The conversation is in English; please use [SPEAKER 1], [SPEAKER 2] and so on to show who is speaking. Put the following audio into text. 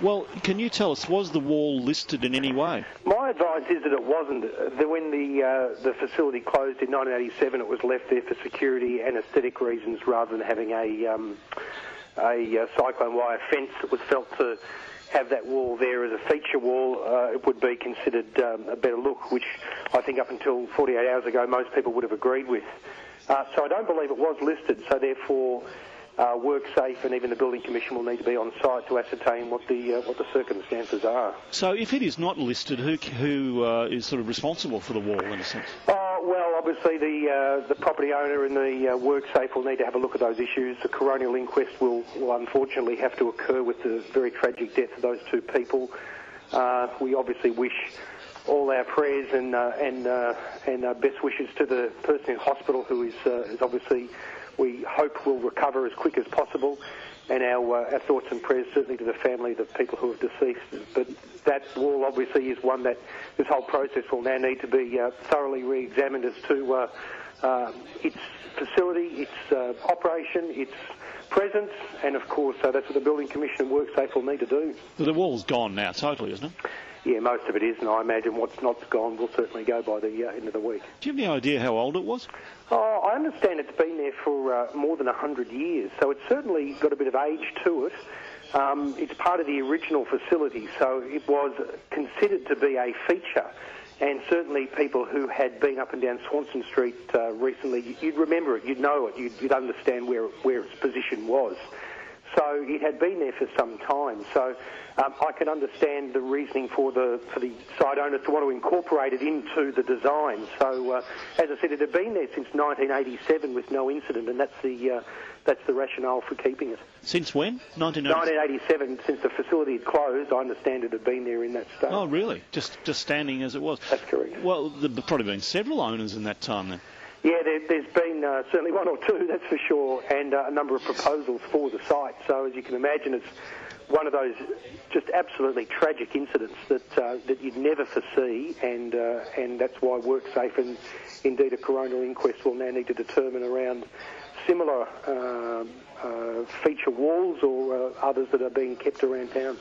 [SPEAKER 1] Well, can you tell us, was the wall listed in any way?
[SPEAKER 2] My advice is that it wasn't. When the uh, the facility closed in 1987, it was left there for security and aesthetic reasons rather than having a um, a uh, cyclone wire fence that was felt to have that wall there as a feature wall, uh, it would be considered um, a better look, which I think up until 48 hours ago most people would have agreed with. Uh, so I don't believe it was listed, so therefore uh, WorkSafe and even the Building Commission will need to be on site to ascertain what the uh, what the circumstances are.
[SPEAKER 1] So if it is not listed, who, who uh, is sort of responsible for the wall in a sense?
[SPEAKER 2] Oh, well, obviously the uh, the property owner and the uh, WorkSafe will need to have a look at those issues. The coronial inquest will, will unfortunately have to occur with the very tragic death of those two people. Uh, we obviously wish all our prayers and uh, and uh, and uh, best wishes to the person in hospital who is uh, is obviously we hope will recover as quick as possible. And our, uh, our thoughts and prayers certainly to the family of the people who have deceased. But that wall obviously is one that this whole process will now need to be uh, thoroughly re-examined as to uh, uh, its facility, its uh, operation, its presence, and of course uh, that's what the Building Commission and WorkSafe will need to do.
[SPEAKER 1] The wall's gone now, totally, isn't it?
[SPEAKER 2] Yeah, most of it is, and I imagine what's not gone will certainly go by the uh, end of the week.
[SPEAKER 1] Do you have any idea how old it was?
[SPEAKER 2] Oh, I understand it's been there for uh, more than 100 years, so it's certainly got a bit of age to it. Um, it's part of the original facility, so it was considered to be a feature. And certainly, people who had been up and down Swanston Street uh, recently, you'd remember it, you'd know it, you'd, you'd understand where, where its position was. So it had been there for some time. So um, I can understand the reasoning for the for the site owners to want to incorporate it into the design. So uh, as I said, it had been there since 1987 with no incident, and that's the uh, that's the rationale for keeping it.
[SPEAKER 1] Since when?
[SPEAKER 2] 1987. 1987, since the facility had closed, I understand it had been there in that state.
[SPEAKER 1] Oh, really? Just just standing as it was.
[SPEAKER 2] That's correct.
[SPEAKER 1] Well, there've probably been several owners in that time then.
[SPEAKER 2] Yeah, there, has been uh, certainly one or two, that's for sure, and uh, a number of proposals for the site. So as you can imagine, it's one of those just absolutely tragic incidents that uh, that you'd never foresee, and uh, and that's why WorkSafe and indeed a coronial inquest will now need to determine around similar um, uh, feature walls or uh, others that are being kept around town.